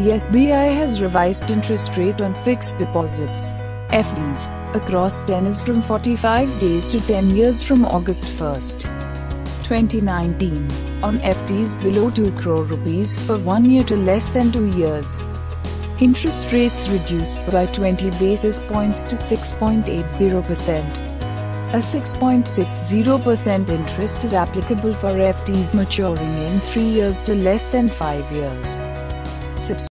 The SBI has revised interest rate on fixed deposits FDs across tenors from 45 days to 10 years from August 1, 2019 on FDs below 2 crore rupees for 1 year to less than 2 years. Interest rates reduced by 20 basis points to 6.80%. A 6.60% interest is applicable for FDs maturing in 3 years to less than 5 years.